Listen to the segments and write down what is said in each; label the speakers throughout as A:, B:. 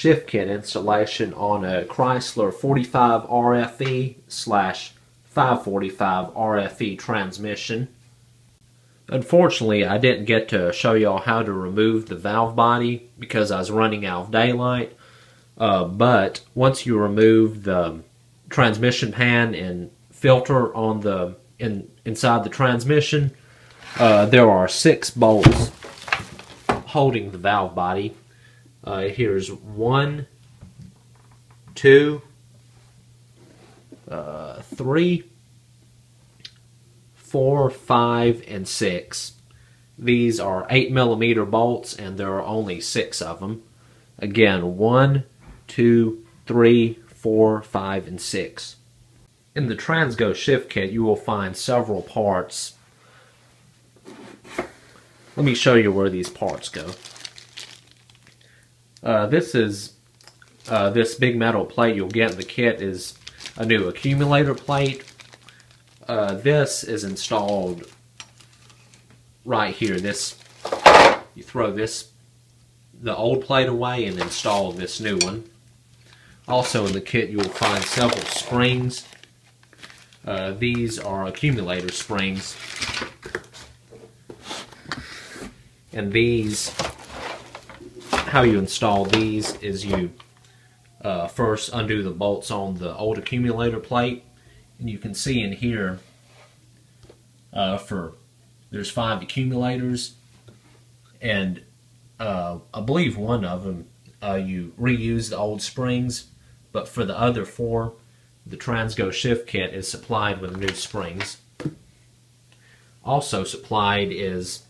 A: shift kit installation on a Chrysler 45 RFE slash 545 RFE transmission. Unfortunately, I didn't get to show y'all how to remove the valve body because I was running out of daylight. Uh, but once you remove the transmission pan and filter on the in inside the transmission, uh, there are six bolts holding the valve body. Uh, here's one, two, uh, three, four, five, and six. These are 8 millimeter bolts, and there are only six of them. Again, one, two, three, four, five, and six. In the Transgo shift kit, you will find several parts. Let me show you where these parts go. Uh, this is uh, this big metal plate you'll get in the kit is a new accumulator plate. Uh, this is installed right here. This you throw this the old plate away and install this new one. Also in the kit you will find several springs. Uh, these are accumulator springs. And these, how you install these is you uh, first undo the bolts on the old accumulator plate. And you can see in here uh, for, there's five accumulators. And uh, I believe one of them uh, you reuse the old springs, but for the other four, the Transgo shift kit is supplied with new springs. Also supplied is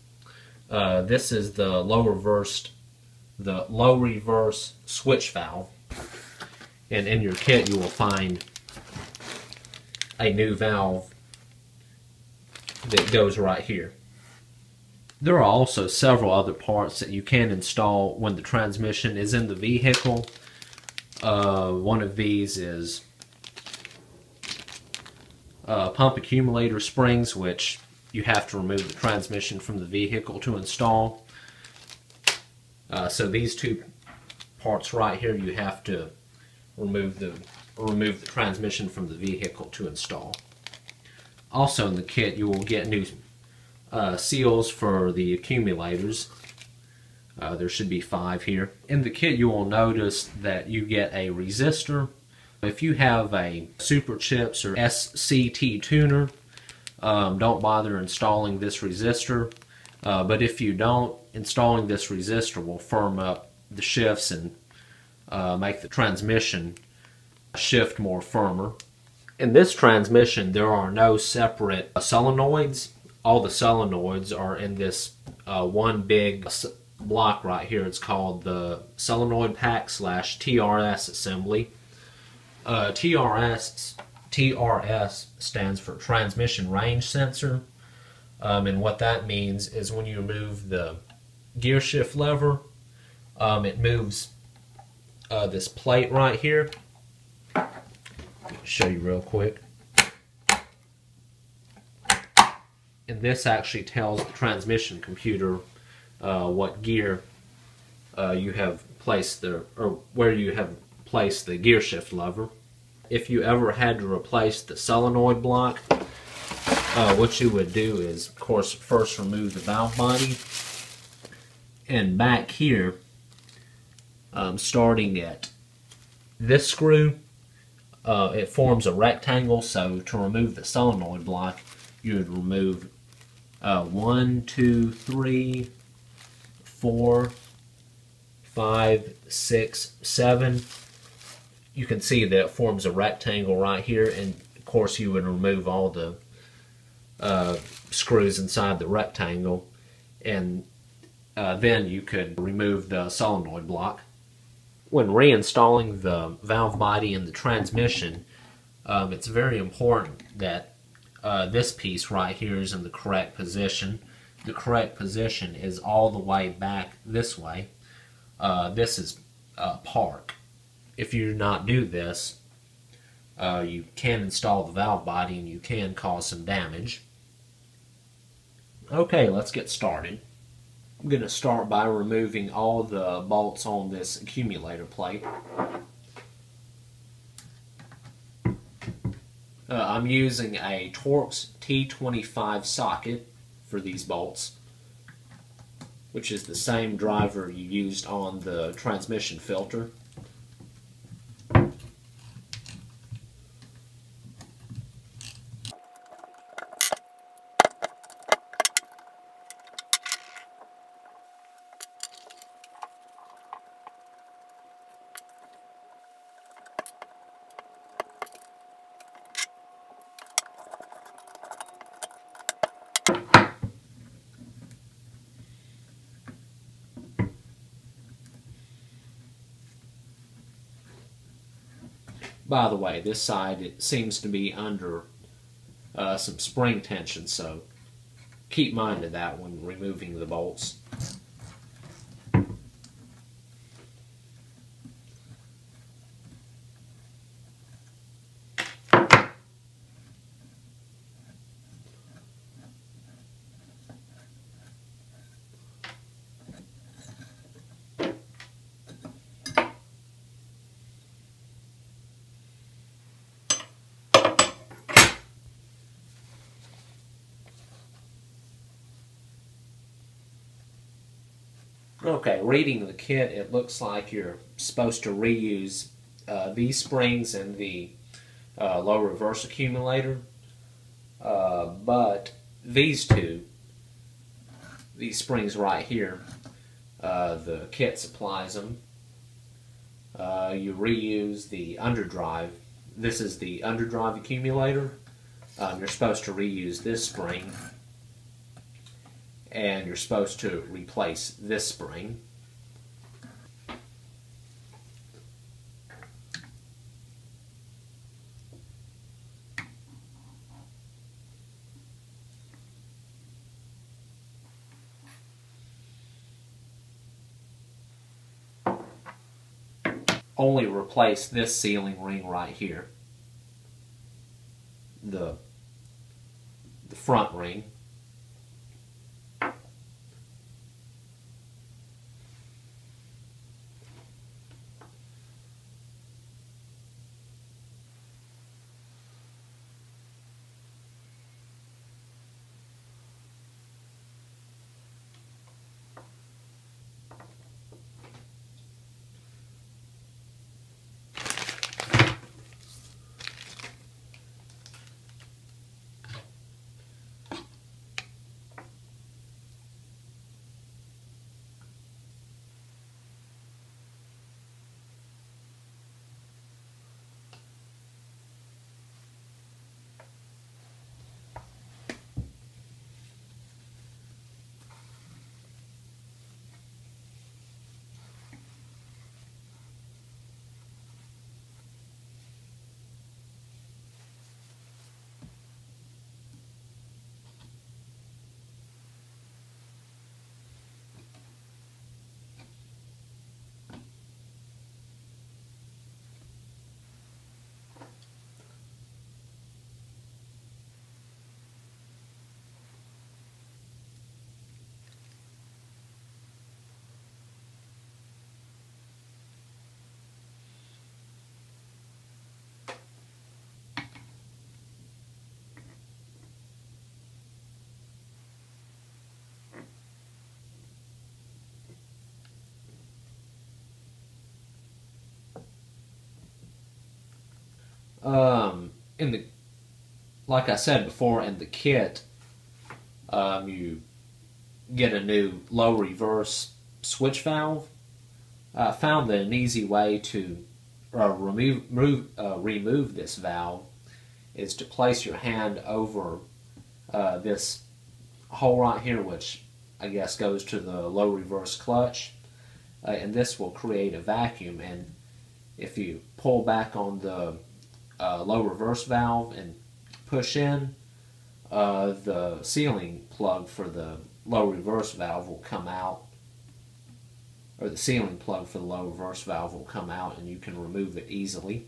A: uh, this is the low reversed, the low reverse switch valve, and in your kit you will find a new valve that goes right here. There are also several other parts that you can install when the transmission is in the vehicle. Uh, one of these is uh, pump accumulator springs, which you have to remove the transmission from the vehicle to install. Uh, so these two parts right here, you have to remove the remove the transmission from the vehicle to install. Also in the kit, you will get new uh, seals for the accumulators. Uh, there should be five here. In the kit, you will notice that you get a resistor. If you have a Superchips or SCT tuner, um, don't bother installing this resistor. Uh, but if you don't, installing this resistor will firm up the shifts and uh, make the transmission shift more firmer. In this transmission, there are no separate solenoids. All the solenoids are in this uh, one big block right here. It's called the solenoid pack slash TRS assembly. Uh, TRS TRS stands for transmission range sensor. Um, and what that means is when you remove the gear shift lever, um, it moves uh, this plate right here. Show you real quick. And this actually tells the transmission computer uh, what gear uh, you have placed the, or where you have placed the gear shift lever if you ever had to replace the solenoid block, uh, what you would do is, of course, first remove the valve body. And back here, um, starting at this screw, uh, it forms a rectangle. So to remove the solenoid block, you would remove uh, one, two, three, four, five, six, seven, you can see that it forms a rectangle right here and of course you would remove all the uh, screws inside the rectangle and uh, then you could remove the solenoid block. When reinstalling the valve body and the transmission um, it's very important that uh, this piece right here is in the correct position. The correct position is all the way back this way. Uh, this is uh, park if you do not do this, uh, you can install the valve body and you can cause some damage. Okay, let's get started. I'm going to start by removing all the bolts on this accumulator plate. Uh, I'm using a Torx T25 socket for these bolts, which is the same driver you used on the transmission filter. By the way, this side it seems to be under uh, some spring tension, so keep mind of that when removing the bolts. Okay, reading the kit, it looks like you're supposed to reuse uh, these springs and the uh, low reverse accumulator, uh, but these two, these springs right here, uh, the kit supplies them. Uh, you reuse the underdrive. This is the underdrive accumulator. Um, you're supposed to reuse this spring and you're supposed to replace this spring. Only replace this sealing ring right here. The, the front ring Um, in the, like I said before, in the kit, um, you get a new low reverse switch valve. I found that an easy way to uh, remove remove, uh, remove this valve is to place your hand over uh, this hole right here, which I guess goes to the low reverse clutch, uh, and this will create a vacuum. And if you pull back on the uh, low reverse valve and push in, uh, the sealing plug for the low reverse valve will come out, or the sealing plug for the low reverse valve will come out and you can remove it easily.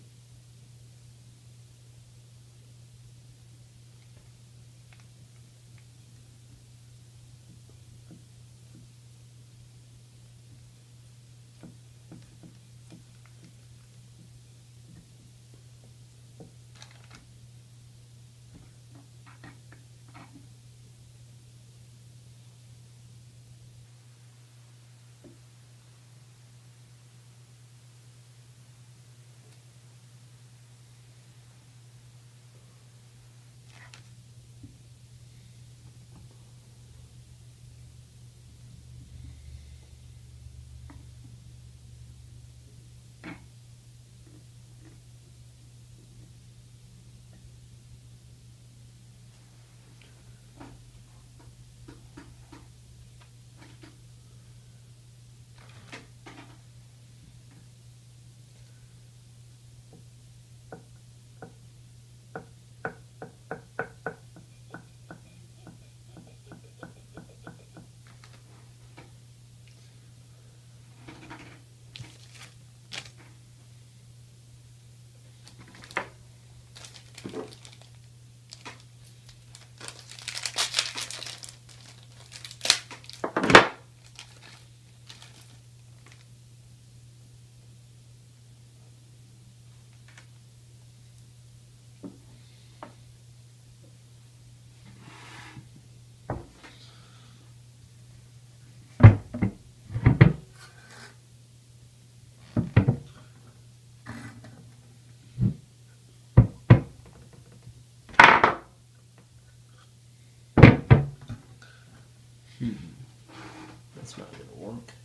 B: That's not gonna work.